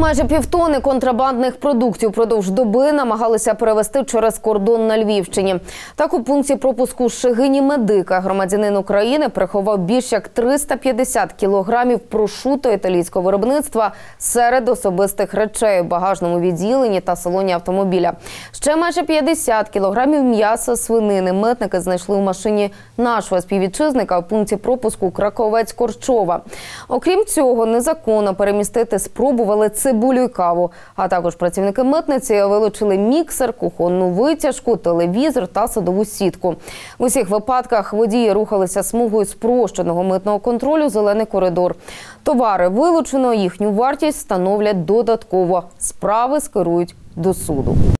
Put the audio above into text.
Майже півтони контрабандних продуктів продовж доби намагалися перевести через кордон на Львівщині. Так у пункті пропуску Шегині Медика громадянин України приховав більш як 350 кілограмів прошуто італійського виробництва серед особистих речей у багажному відділенні та салоні автомобіля. Ще майже 50 кілограмів м'яса свинини митники знайшли у машині нашого співвітчизника у пункті пропуску Краковець Корчова. Окрім цього, незаконно перемістити спробували цибулю й каву. А також працівники митниці вилучили міксер, кухонну витяжку, телевізор та садову сітку. В усіх випадках водії рухалися смугою спрощеного митного контролю зелений коридор. Товари вилучено, їхню вартість становлять додатково. Справи скерують до суду.